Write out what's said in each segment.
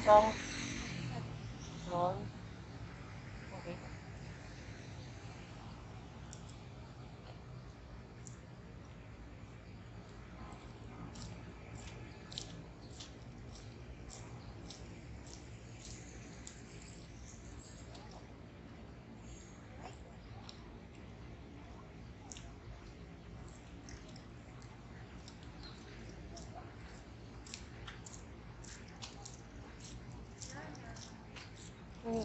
中 Party,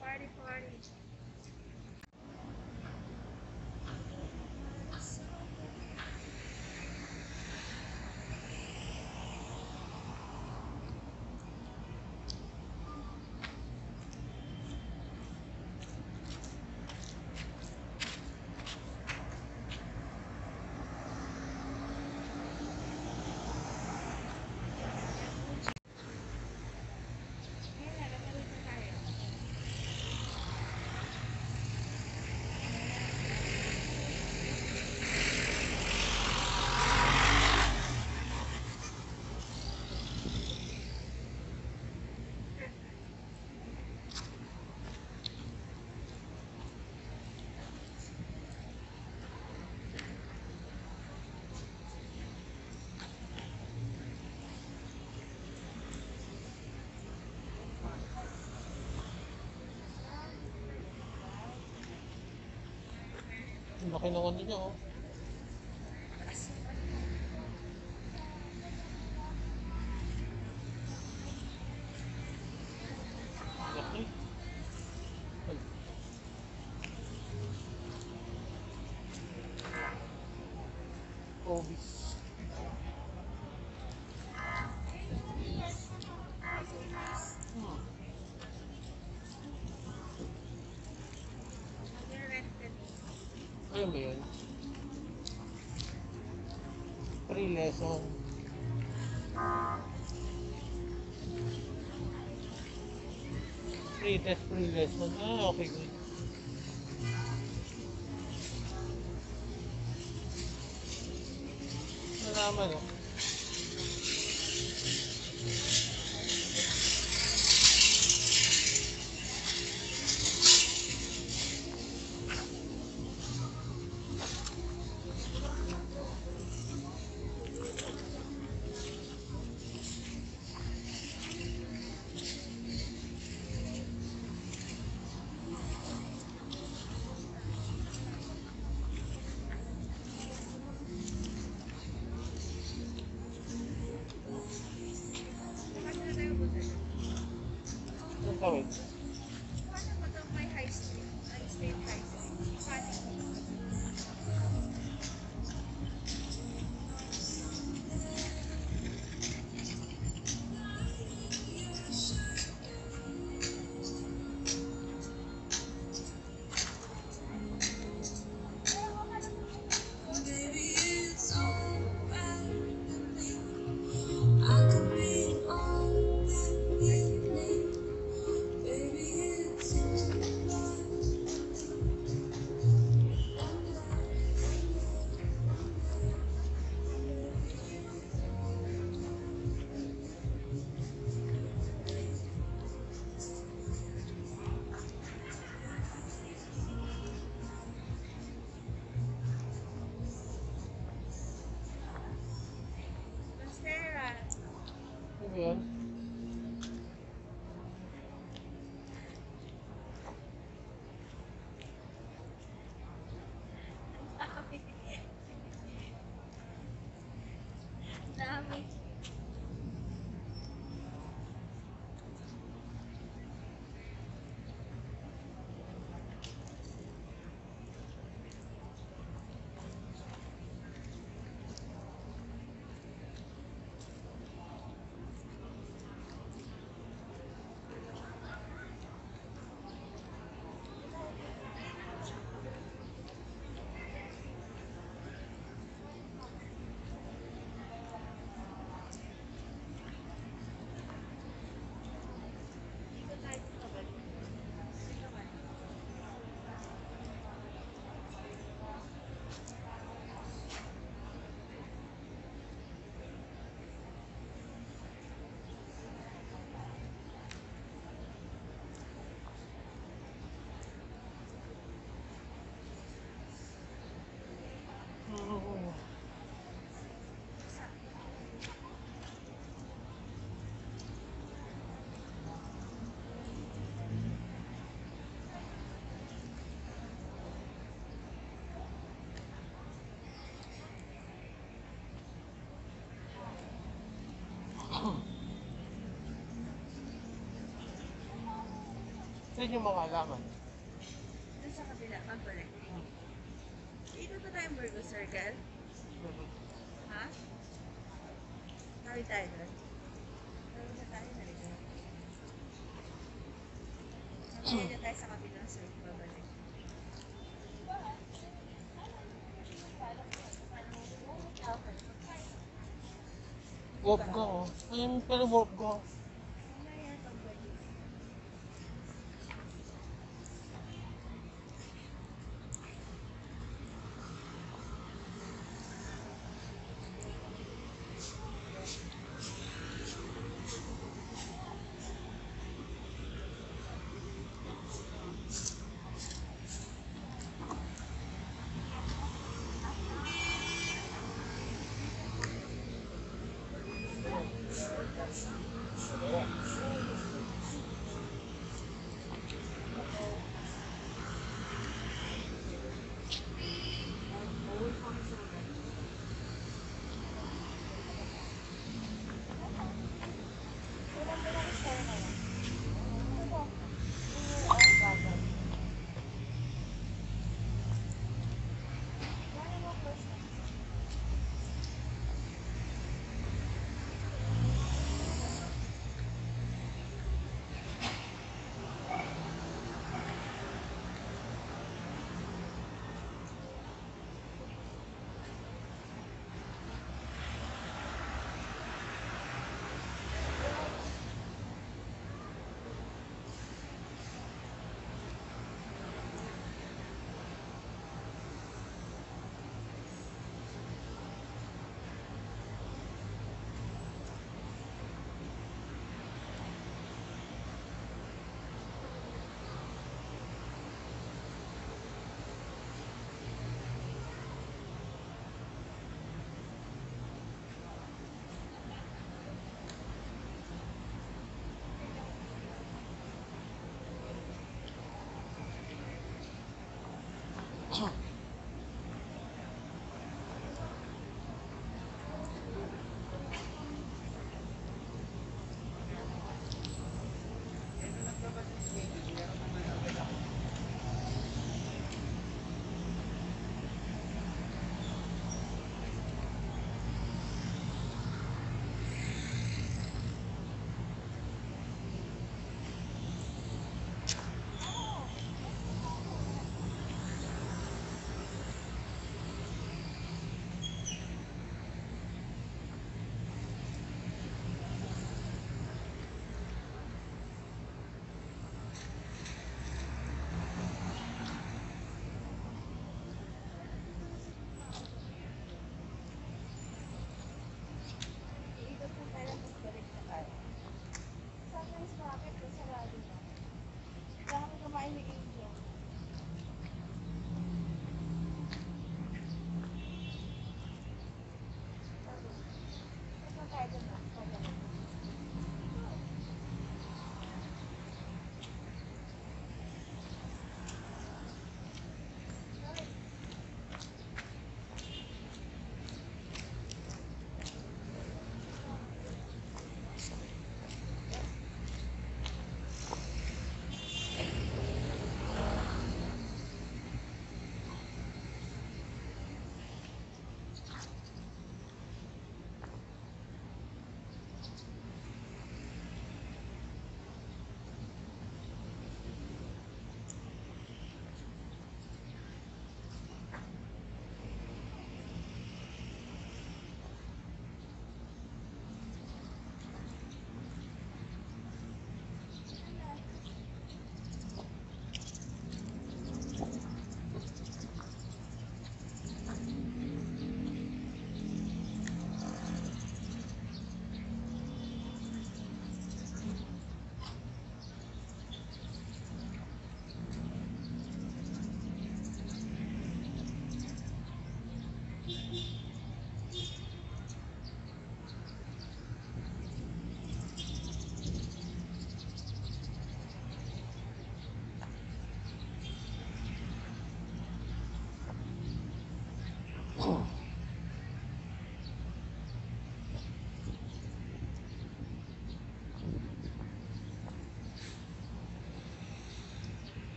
party. Laki ng ano niya, oh. Laki. Ay. Ano ba yun? Free lesson. Free test, free lesson. Ah, okay, Saan yung mga alaman? Doon sa kabila, pag-connect. Dito ba tayong Burgos Circle? Ha? Tawid tayo doon. Tawid na tayo na rin. Sabi na tayo sa kabilang circle babalik. Wolf go. Ayun, pero wolf go.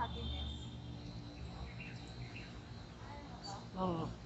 Happiness? Oo. Happiness.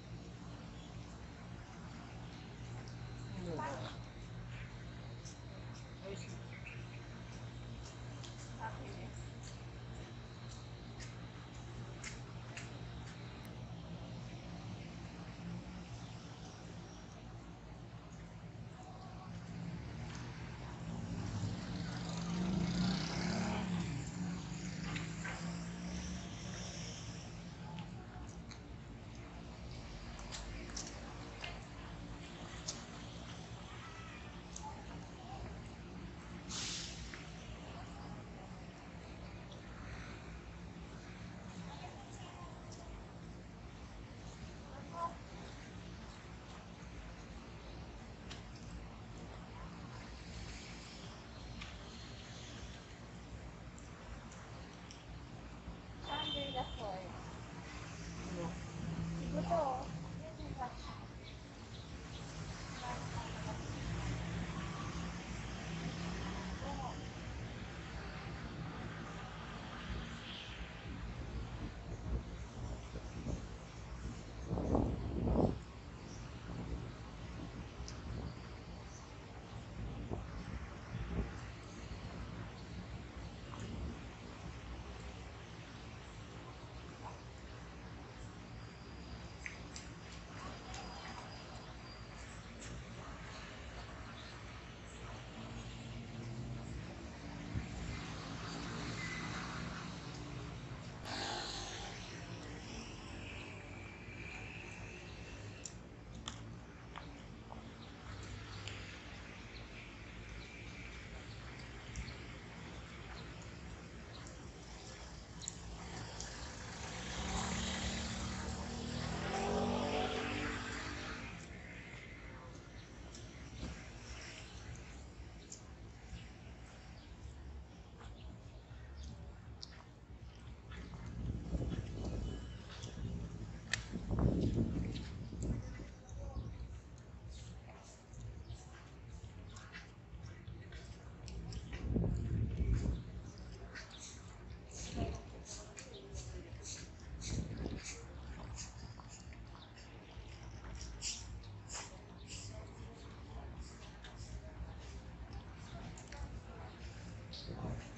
life.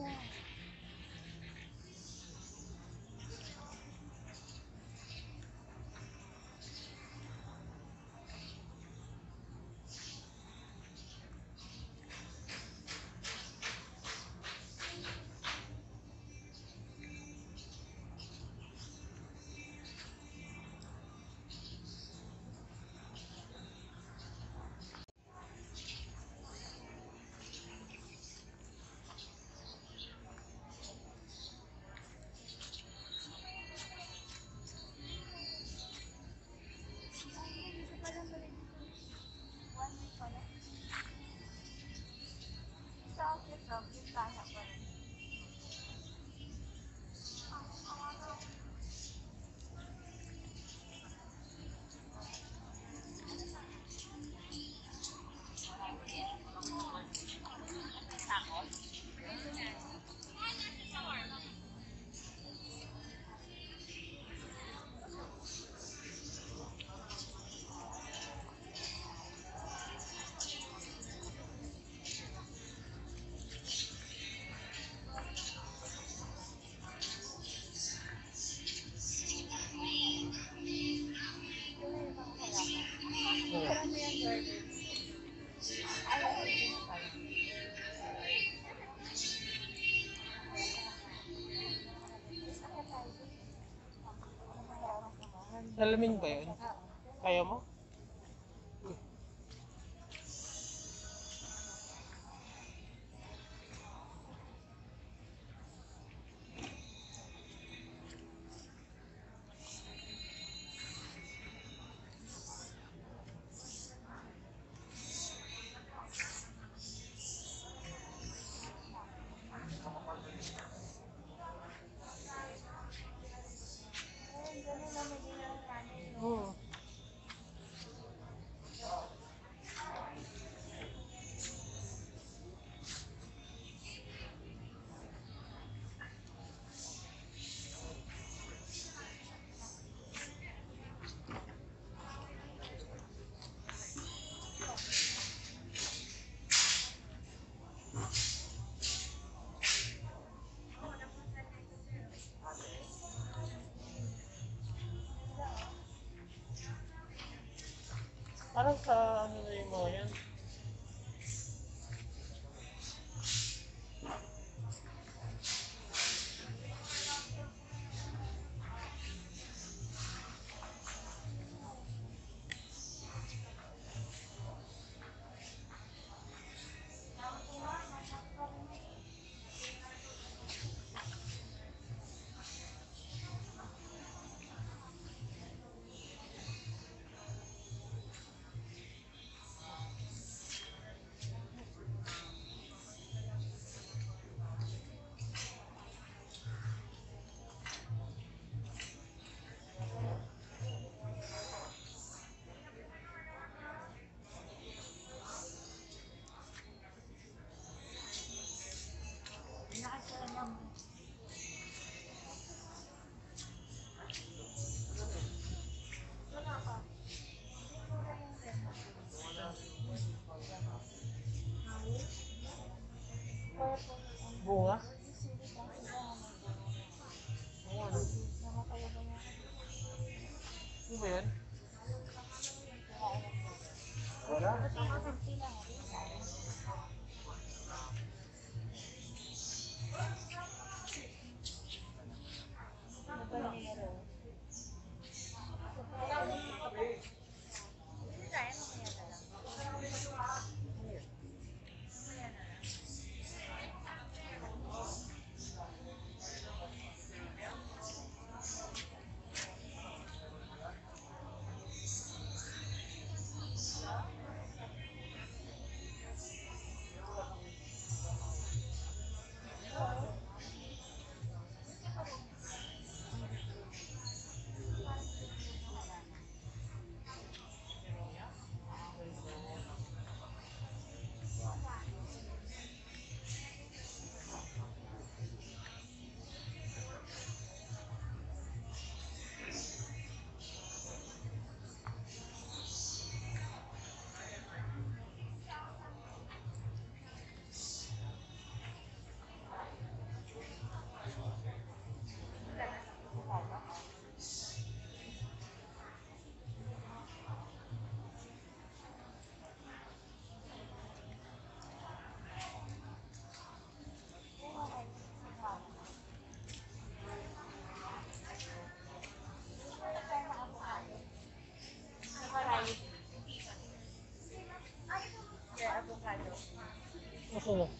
Yeah. Salamin ba yun? Kaya mo? pola. 错误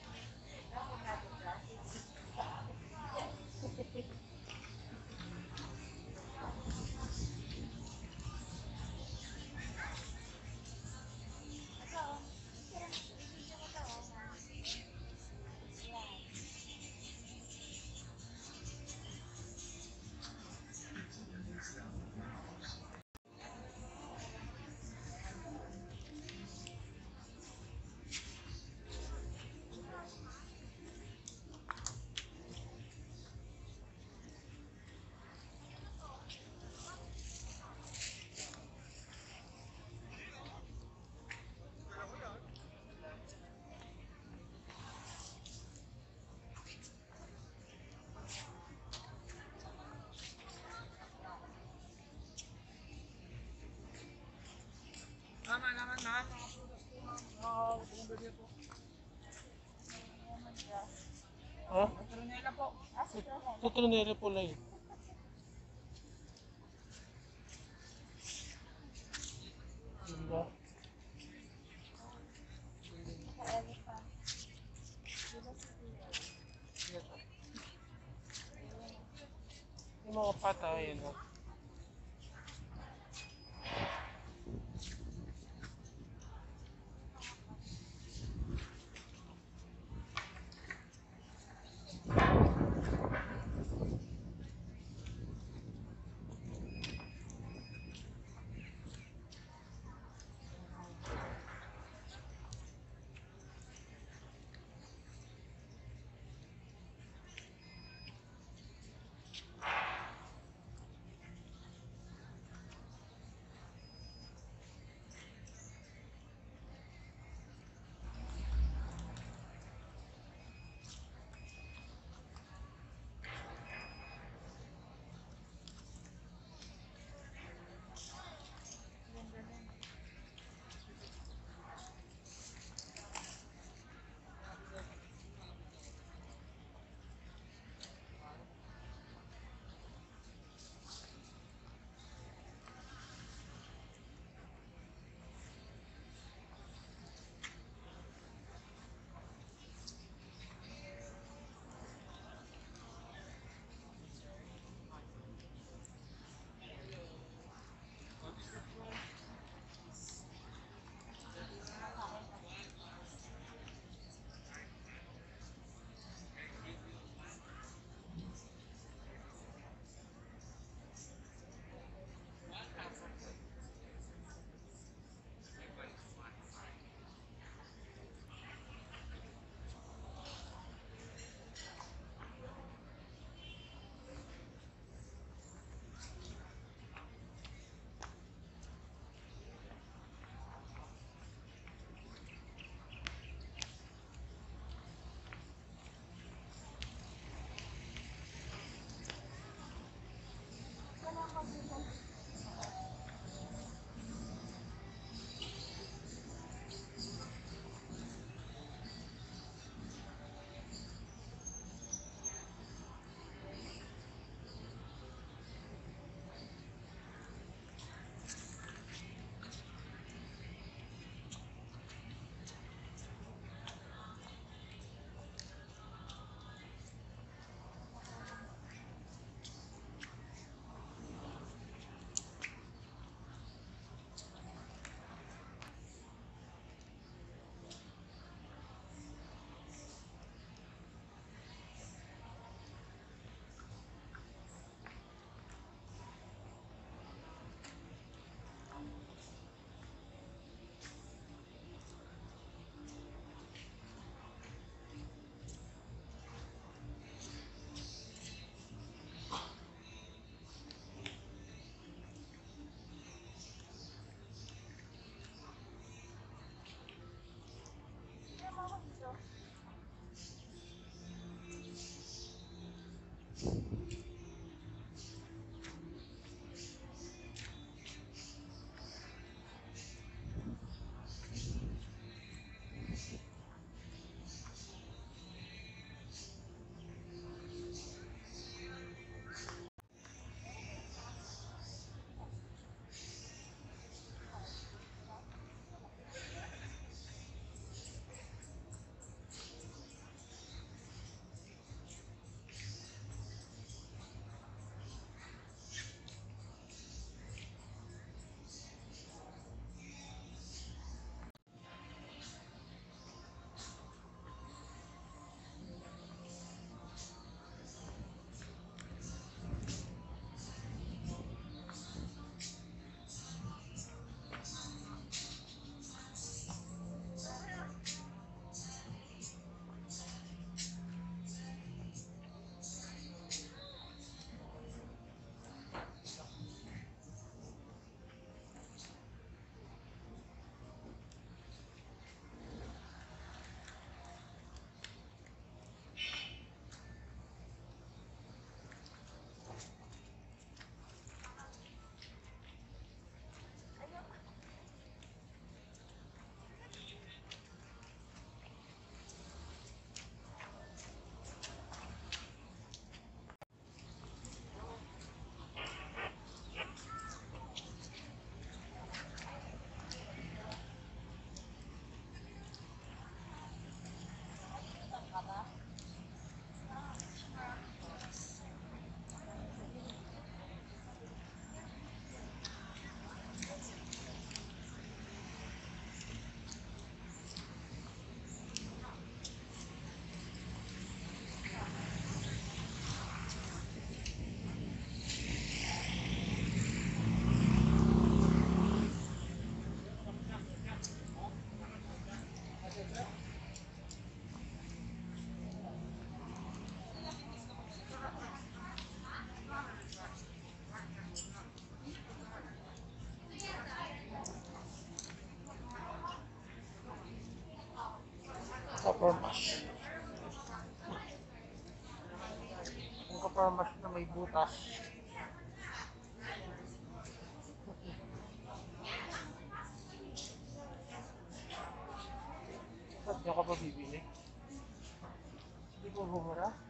Ha? Petronella po. Petronella po lang. Kaparmas. Ang kaparmas na may butas. Ba't di ka pa bibili? Hindi po bumura?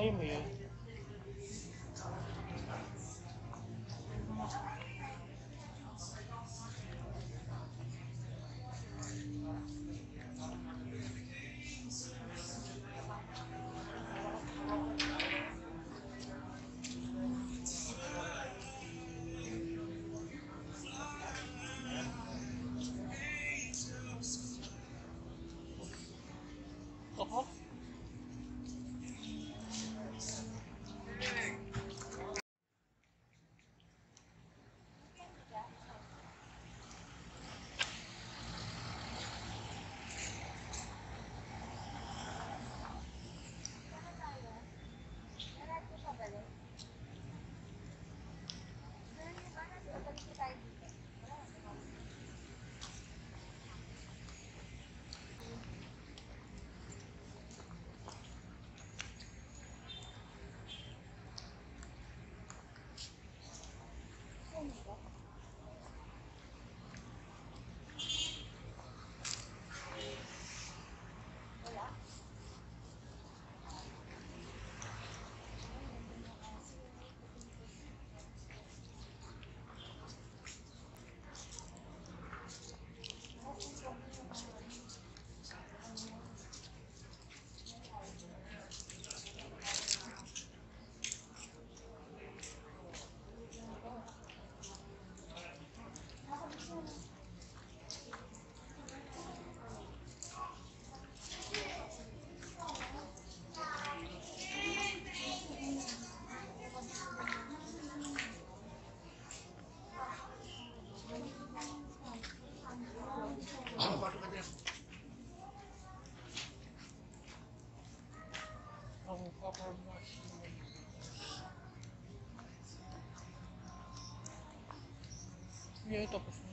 Ayaw mo yun? Ako? Ang kaparmas na may butas. Yeah,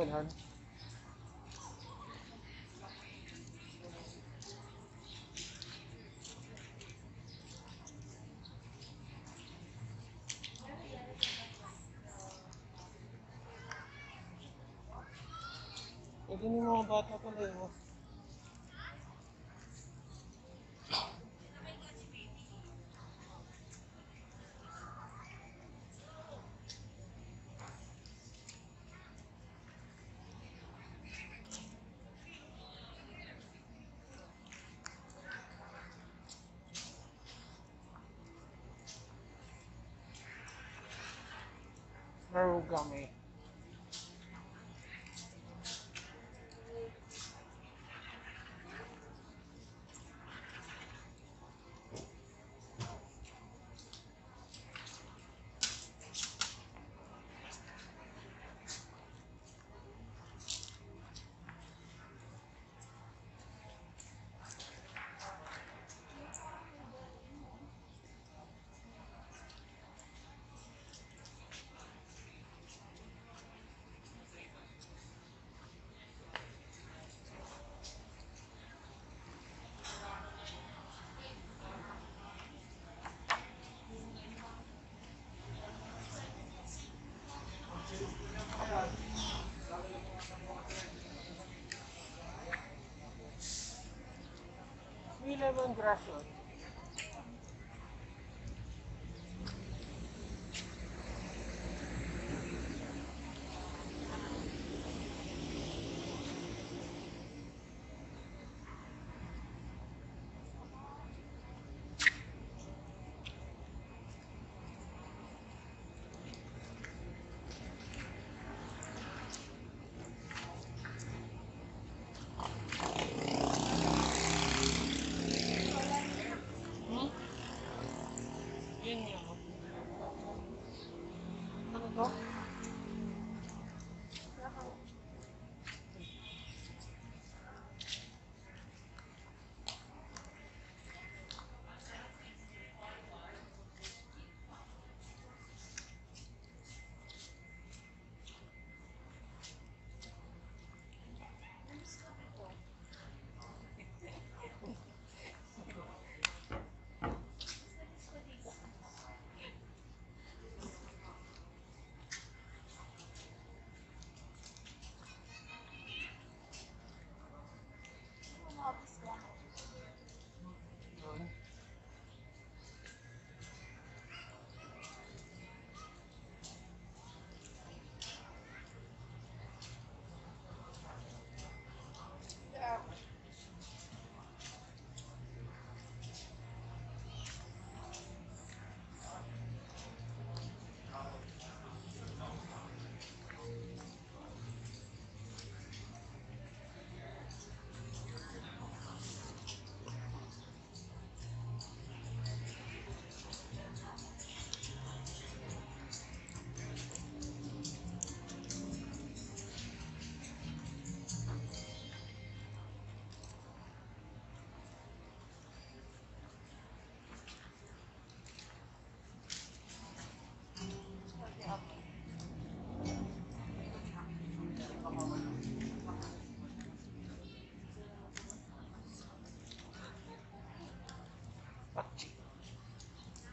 tapos na. yun. Kabalhan. Pwede ng mga bata pala yun. Marugame. May lemongrass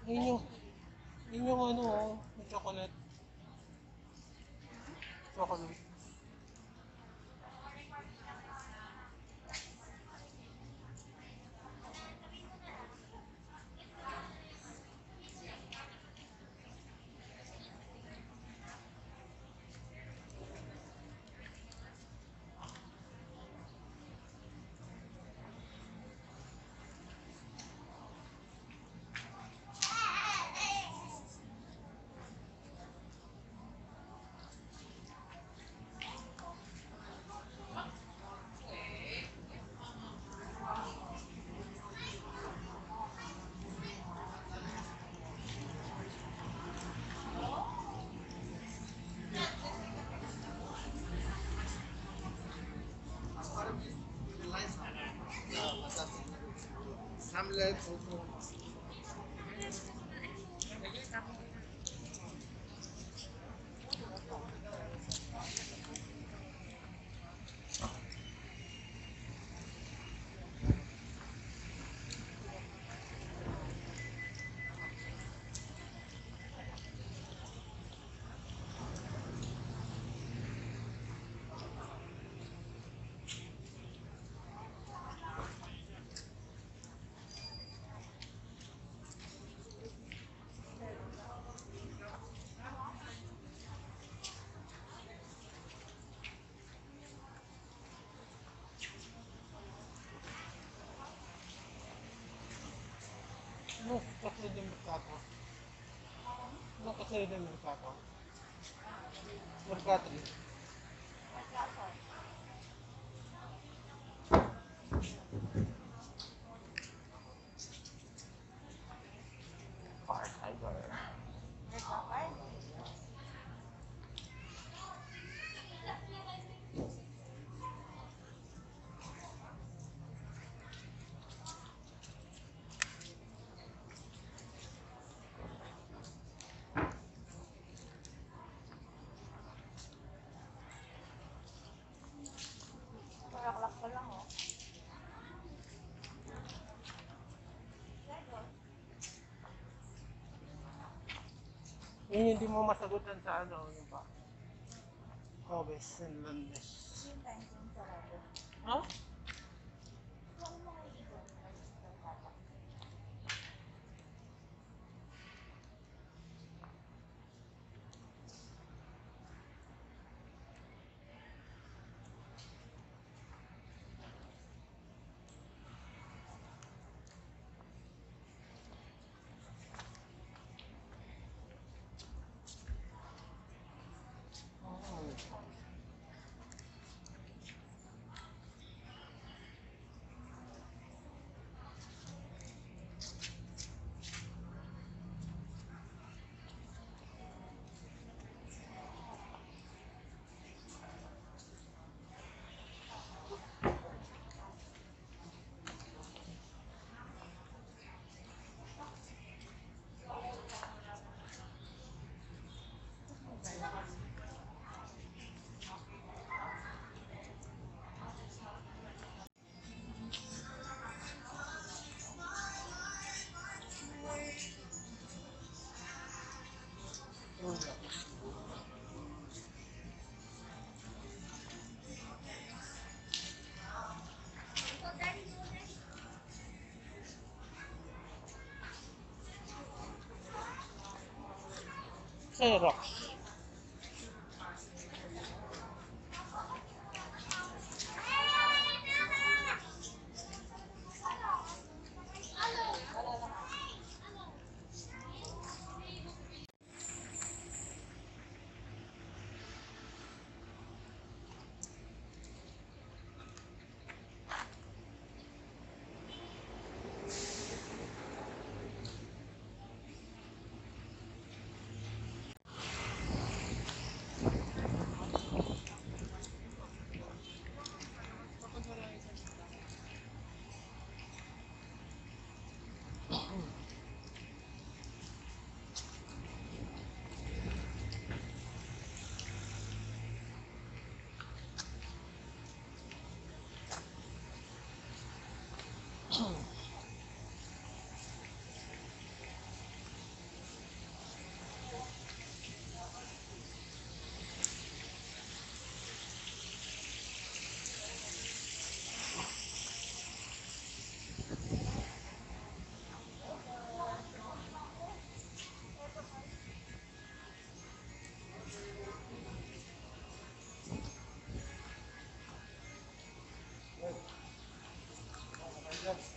Yun yung, yun yung ano, 来直播。Din merkato. Ano kasi din merkato. Mercatri. Yun yung di mo masagutan sa ano, yung pa. Hobes and Landes. そう。Oh. Yes.